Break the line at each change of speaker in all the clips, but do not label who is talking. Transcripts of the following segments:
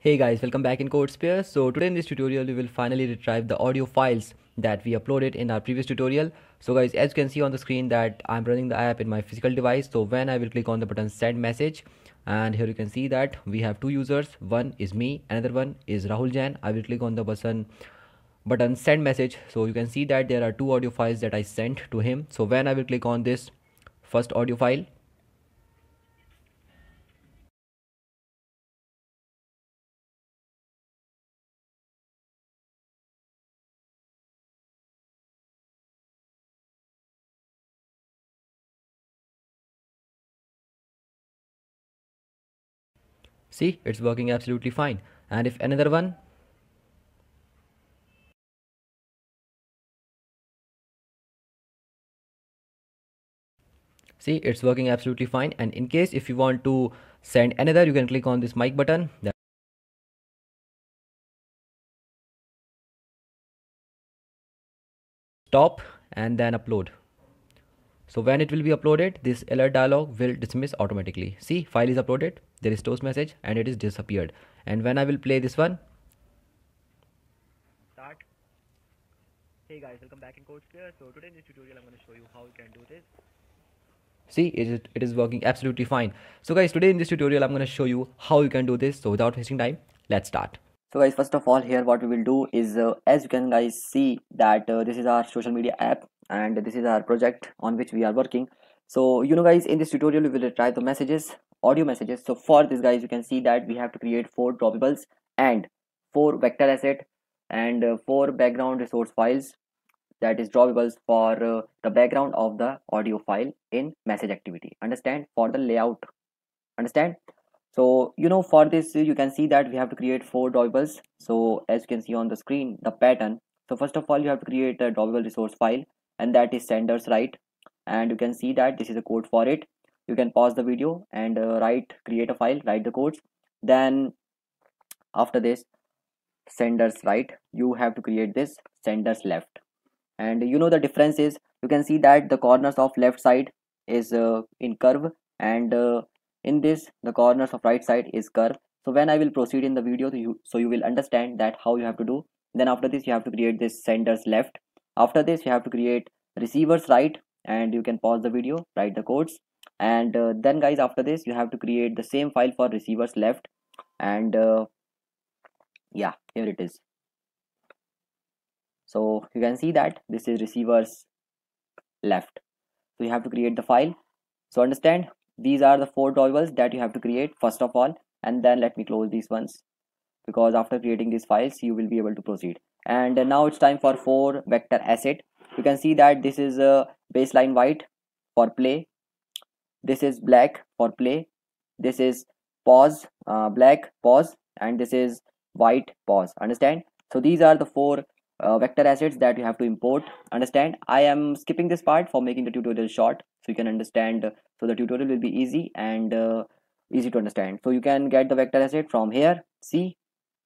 Hey guys, welcome back in CodeSphere. So today in this tutorial, we will finally retrieve the audio files that we uploaded in our previous tutorial. So guys, as you can see on the screen that I'm running the app in my physical device. So when I will click on the button send message and here you can see that we have two users. One is me, another one is Rahul Jain. I will click on the button button send message. So you can see that there are two audio files that I sent to him. So when I will click on this first audio file see it's working absolutely fine. And if another one? See it's working absolutely fine. And in case if you want to send another you can click on this mic button. Stop and then upload so when it will be uploaded this alert dialog will dismiss automatically. See file is uploaded there is toast message and it is disappeared. And when i will play this one
start. Hey guys welcome back in CodeSphere so today in this tutorial i'm going to show you how you can do this.
See it is, it is working absolutely fine. So guys today in this tutorial i'm going to show you how you can do this. So without wasting time let's start.
So guys first of all here what we will do is uh, as you can guys see that uh, this is our social media app and this is our project on which we are working. So you know guys in this tutorial we will try the messages audio messages. So for this guys you can see that we have to create four drawables and four vector asset and uh, four background resource files. That is drawables for uh, the background of the audio file in message activity. Understand? For the layout. Understand? So you know for this you can see that we have to create four drawables so as you can see on the screen the pattern. So first of all you have to create a drawable resource file and that is senders right? And you can see that this is a code for it. You can pause the video and uh, write create a file write the codes. Then after this senders right? You have to create this senders left. And you know the difference is you can see that the corners of left side is uh, in curve and uh, in this the corners of right side is curve. So when i will proceed in the video you, so you will understand that how you have to do. Then after this you have to create this senders left after this you have to create receivers right and you can pause the video write the codes. And uh, then guys after this you have to create the same file for receivers left. And uh, yeah here it is. So you can see that this is receivers left. So you have to create the file. So understand these are the four drawables that you have to create first of all. And then let me close these ones. Because after creating these files you will be able to proceed and now it's time for four vector asset. You can see that this is a baseline white for play. This is black for play. This is pause uh, black pause. And this is white pause. Understand? So these are the four uh, vector assets that you have to import. Understand? I am skipping this part for making the tutorial short so you can understand so the tutorial will be easy and uh, easy to understand. So you can get the vector asset from here. See?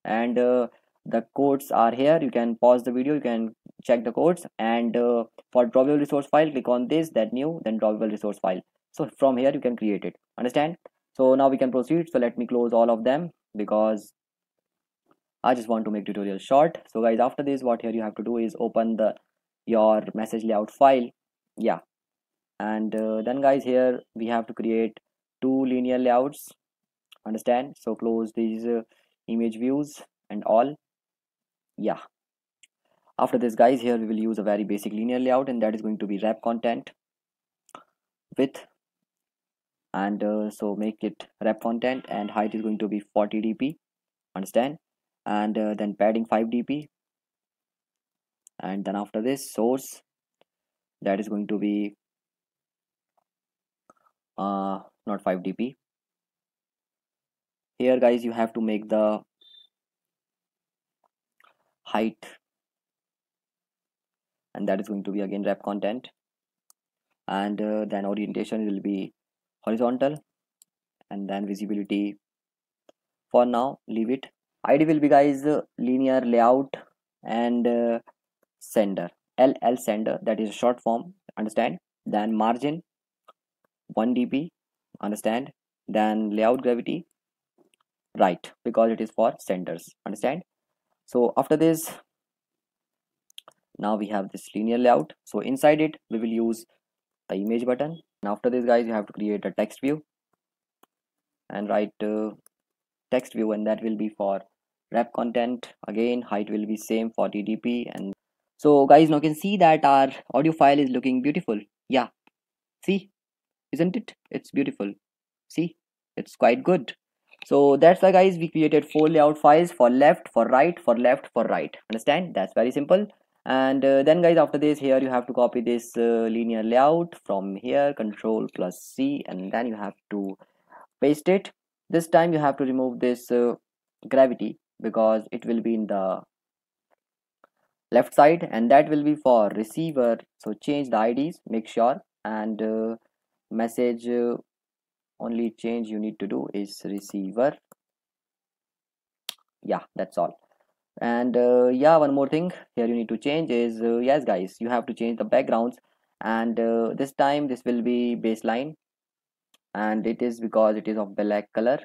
And uh, the codes are here. You can pause the video you can check the codes and uh, for drawable resource file click on this that new then drawable resource file. So from here you can create it. Understand? So now we can proceed. So let me close all of them because i just want to make tutorial short. So guys after this what here you have to do is open the your message layout file. Yeah. And uh, then guys here we have to create two linear layouts. Understand? So close these uh, image views and all yeah. After this guys here we will use a very basic linear layout and that is going to be wrap content width. And uh, so make it wrap content and height is going to be 40 dp understand? And uh, then padding 5 dp and then after this source. That is going to be uh not 5 dp here guys you have to make the height. And that is going to be again wrap content. And uh, then orientation will be horizontal. And then visibility. For now leave it. Id will be guys uh, linear layout and uh, sender. Ll sender. That is short form. Understand? Then margin. 1 dp understand? Then layout gravity. Right. Because it is for senders. Understand so after this now we have this linear layout. So inside it we will use the image button. And after this guys you have to create a text view and write uh, text view. And that will be for wrap content. Again height will be same for TDP and so guys now you can see that our audio file is looking beautiful. Yeah. See? Isn't it? It's beautiful. See? It's quite good so that's why guys we created four layout files for left for right for left for right. Understand? That's very simple. And uh, then guys after this here you have to copy this uh, linear layout from here control plus c and then you have to paste it. This time you have to remove this uh, gravity because it will be in the left side and that will be for receiver. So change the ids make sure. And uh, message uh, only change you need to do is receiver. Yeah that's all. And uh, yeah one more thing here you need to change is uh, yes guys you have to change the backgrounds. And uh, this time this will be baseline. And it is because it is of black color.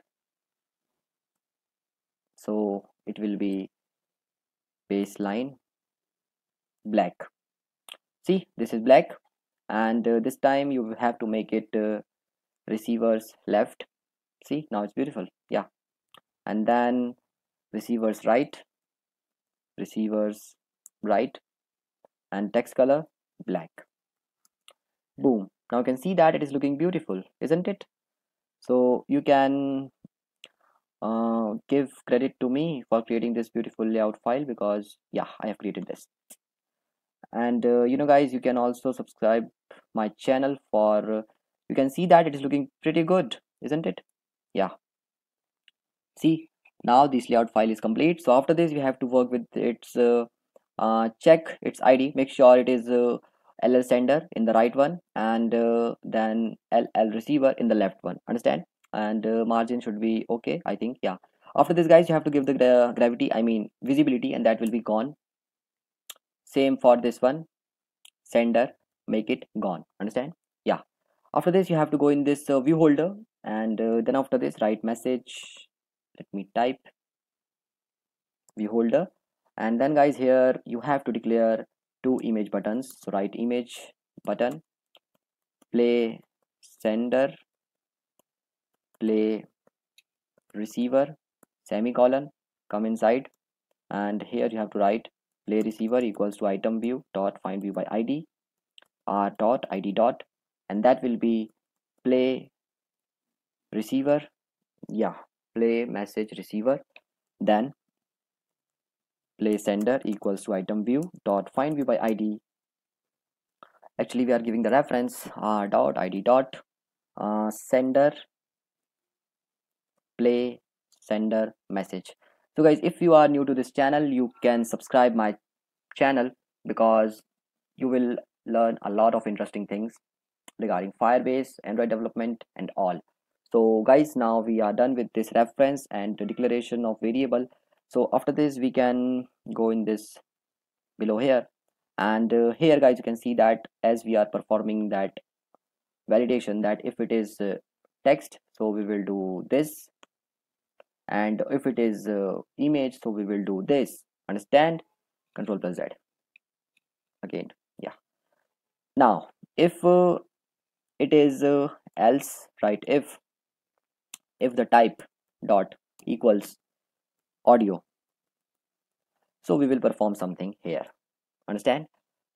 So it will be baseline black. See this is black. And uh, this time you have to make it uh, receivers left. See now it's beautiful. Yeah. And then receivers right receivers right and text color black. Boom. Now you can see that it is looking beautiful isn't it? So you can uh, give credit to me for creating this beautiful layout file because yeah I have created this. And uh, you know guys you can also subscribe my channel for you can see that it is looking pretty good isn't it? Yeah. See now this layout file is complete. So after this we have to work with its uh, uh, check its id make sure it is uh, ll sender in the right one and uh, then ll receiver in the left one. Understand? And uh, margin should be okay i think. Yeah. After this guys you have to give the gra gravity i mean visibility and that will be gone. Same for this one. Sender make it gone. Understand after this you have to go in this uh, view holder and uh, then after this write message. Let me type view holder. And then guys here you have to declare two image buttons. So write image button play sender play receiver semicolon come inside. And here you have to write play receiver equals to item view dot find view by id r dot id dot and that will be play receiver yeah play message receiver then play sender equals to item view dot find view by id actually we are giving the reference uh, dot id dot uh, sender play sender message. So guys if you are new to this channel you can subscribe my channel because you will learn a lot of interesting things regarding firebase android development and all. So guys now we are done with this reference and declaration of variable. So after this we can go in this below here. And uh, here guys you can see that as we are performing that validation that if it is uh, text so we will do this. And if it is uh, image so we will do this. Understand? Control plus z. Again yeah. Now if uh, it is uh, else right if if the type dot equals audio. So we will perform something here. Understand?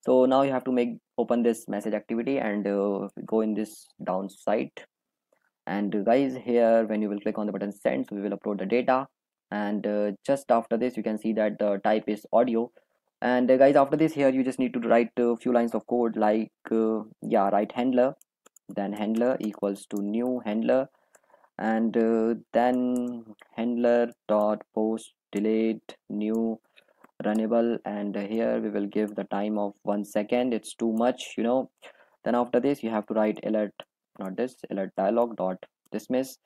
So now you have to make open this message activity and uh, go in this downside and uh, guys here when you will click on the button send so we will upload the data. And uh, just after this you can see that the type is audio. And uh, guys after this here you just need to write a few lines of code like uh, yeah write handler then handler equals to new handler. And uh, then handler dot post delayed new runnable. And here we will give the time of one second. It's too much you know. Then after this you have to write alert not this alert dialog dot dismiss.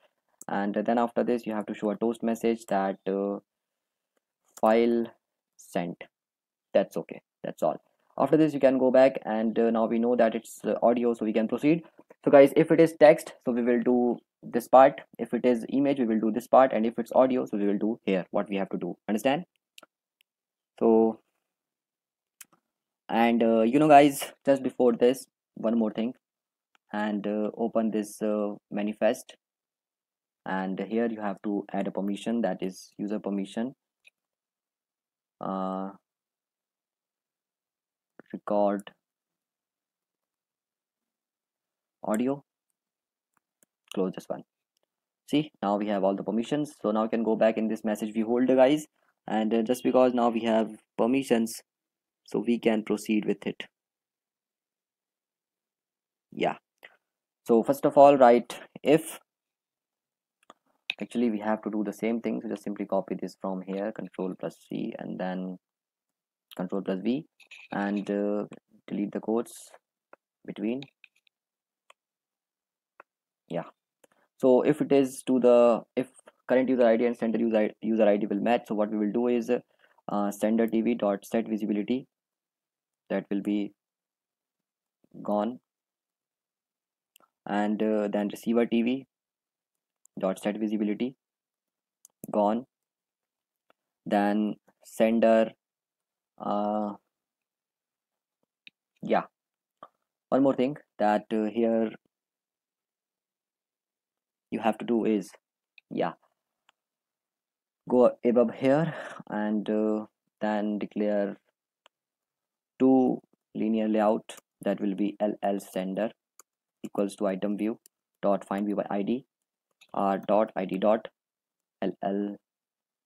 And then after this you have to show a toast message that uh, file sent. That's okay. That's all. After this you can go back and uh, now we know that it's uh, audio so we can proceed so guys if it is text so we will do this part. If it is image we will do this part. And if it's audio so we will do here what we have to do. Understand? So and uh, you know guys just before this one more thing. And uh, open this uh, manifest. And here you have to add a permission that is user permission. Uh, record audio. Close this one. See now we have all the permissions. So now we can go back in this message view holder guys. And uh, just because now we have permissions so we can proceed with it. Yeah. So first of all write if. Actually we have to do the same thing. So just simply copy this from here. Control plus c and then control plus v. And uh, delete the quotes between yeah. So if it is to the if current user id and sender user, user id will match so what we will do is uh, sender tv dot set visibility that will be gone. And uh, then receiver tv dot set visibility gone. Then sender uh, yeah. One more thing that uh, here you have to do is yeah go above here and uh, then declare two linear layout that will be ll sender equals to item view dot find view by id r dot id dot ll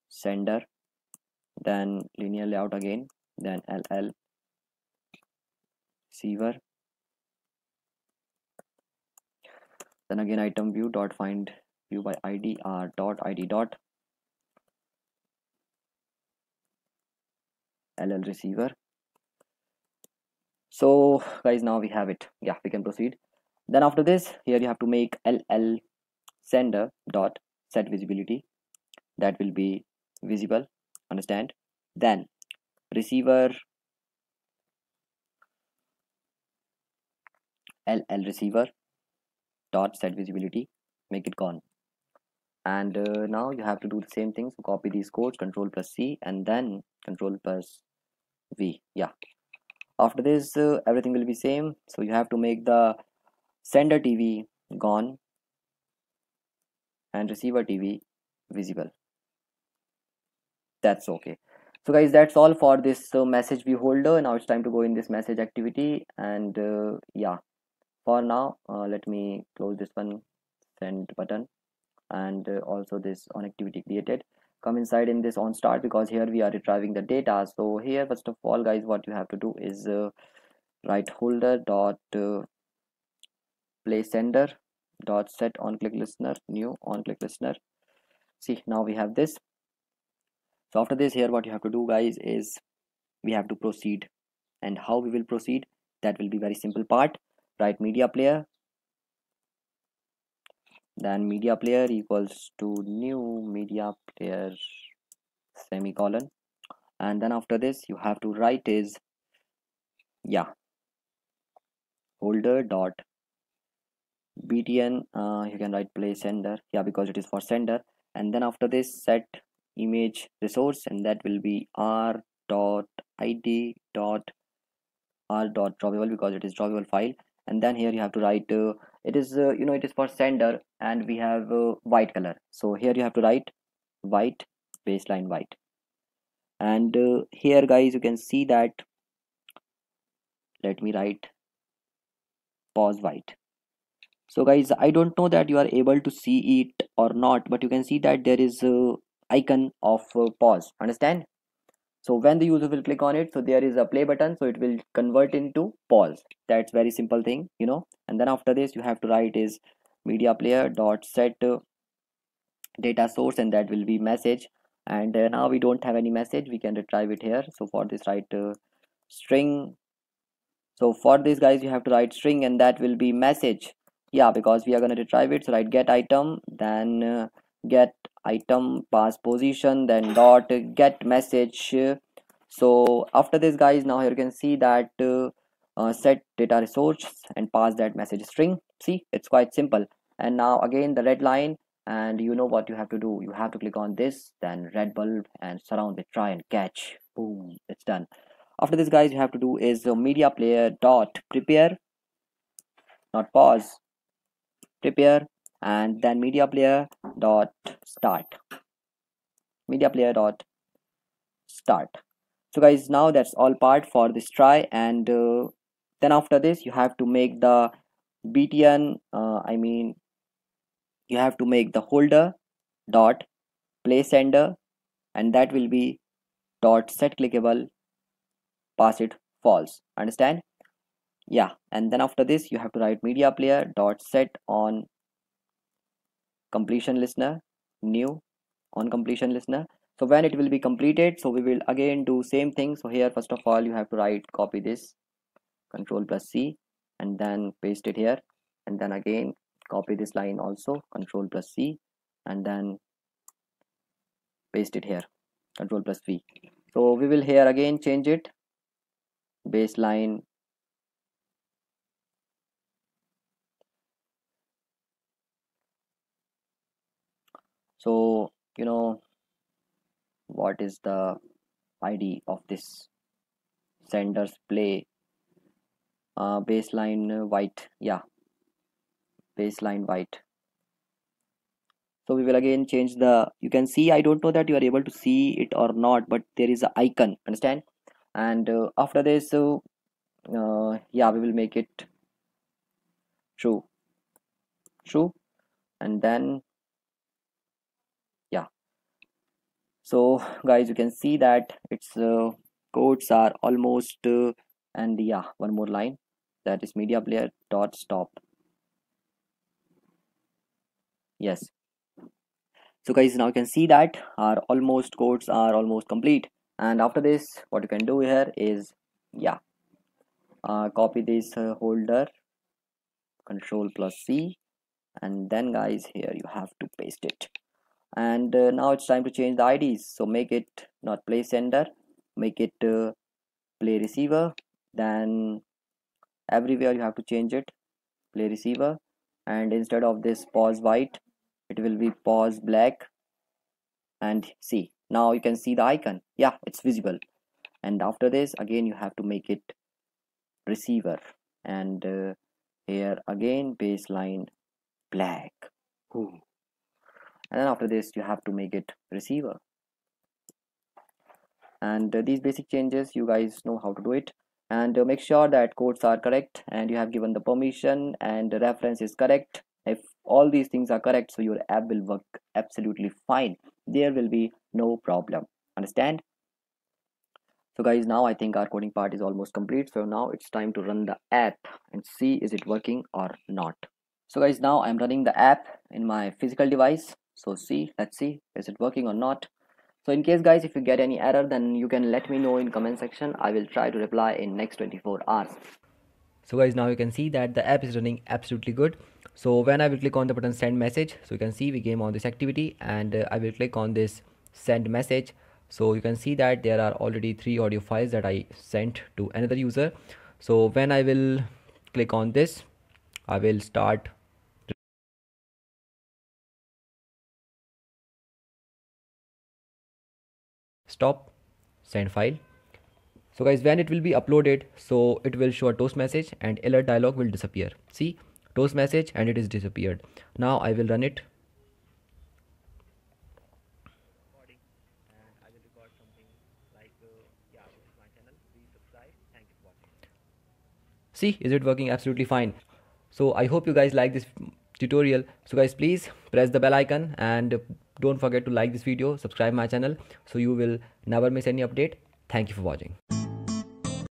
sender then linear layout again then ll receiver then again item view dot find view by id r uh, dot id dot ll receiver. So guys now we have it. Yeah we can proceed. Then after this here you have to make ll sender dot set visibility. That will be visible. Understand? Then receiver ll receiver dot set visibility make it gone. And uh, now you have to do the same thing. So copy these codes control plus c and then control plus v. Yeah. After this uh, everything will be same. So you have to make the sender tv gone and receiver tv visible. That's okay. So guys that's all for this uh, message view holder. Now it's time to go in this message activity. And uh, yeah for now uh, let me close this one send button and uh, also this on activity created. Come inside in this on start because here we are retrieving the data. So here first of all guys what you have to do is uh, write holder dot uh, play sender dot set on click listener new on click listener. See now we have this. So after this here what you have to do guys is we have to proceed. And how we will proceed that will be very simple part write media player. Then media player equals to new media player semicolon. And then after this you have to write is yeah holder dot btn uh, you can write play sender yeah because it is for sender. And then after this set image resource and that will be r dot id dot r dot drawable because it is drawable file and then here you have to write uh, it is uh, you know it is for sender and we have uh, white color. So here you have to write white baseline white. And uh, here guys you can see that let me write pause white. So guys i don't know that you are able to see it or not but you can see that there is a icon of uh, pause. Understand so when the user will click on it so there is a play button so it will convert into pause. That's very simple thing you know. And then after this you have to write is media player dot set uh, data source and that will be message. And uh, now we don't have any message we can retrieve it here. So for this write uh, string. So for this guys you have to write string and that will be message. Yeah because we are going to retrieve it. So write get item then uh, get item pass position then dot get message. So after this guys now you can see that uh, uh, set data resource and pass that message string. See it's quite simple. And now again the red line and you know what you have to do. You have to click on this then red bulb and surround with try and catch. Boom it's done. After this guys you have to do is uh, media player dot prepare. Not pause. Prepare and then media player dot start. Media player dot start. So guys now that's all part for this try. And uh, then after this you have to make the btn uh, i mean you have to make the holder dot play sender. And that will be dot set clickable pass it false. Understand? Yeah. And then after this you have to write media player dot set on completion listener new on completion listener. So when it will be completed so we will again do same thing. So here first of all you have to write copy this control plus c and then paste it here. And then again copy this line also control plus c and then paste it here control plus v. So we will here again change it. Baseline so you know what is the id of this senders play? Uh, baseline white. Yeah. Baseline white. So we will again change the you can see i don't know that you are able to see it or not but there is an icon. Understand? And uh, after this so uh, yeah we will make it true. True. And then so guys you can see that its uh, codes are almost uh, and yeah one more line. That is media player dot stop yes. So guys now you can see that our almost codes are almost complete. And after this what you can do here is yeah uh, copy this uh, holder control plus c and then guys here you have to paste it and uh, now it's time to change the IDs so make it not play sender make it uh, play receiver. Then everywhere you have to change it play receiver. And instead of this pause white it will be pause black and see now you can see the icon. Yeah it's visible. And after this again you have to make it receiver. And uh, here again baseline black. Ooh and then after this you have to make it receiver. And uh, these basic changes you guys know how to do it. And uh, make sure that codes are correct and you have given the permission and the reference is correct. If all these things are correct so your app will work absolutely fine. There will be no problem. Understand? So guys now i think our coding part is almost complete. So now it's time to run the app and see is it working or not. So guys now i'm running the app in my physical device so see let's see is it working or not? So in case guys if you get any error then you can let me know in comment section. I will try to reply in next 24 hours.
So guys now you can see that the app is running absolutely good. So when i will click on the button send message so you can see we came on this activity and uh, i will click on this send message. So you can see that there are already three audio files that i sent to another user. So when i will click on this i will start stop send file. So guys when it will be uploaded so it will show a toast message and alert dialog will disappear. See toast message and it is disappeared. Now i will run it. See is it working? Absolutely fine. So i hope you guys like this tutorial. So guys please press the bell icon and don't forget to like this video subscribe my channel so you will never miss any update. Thank you for watching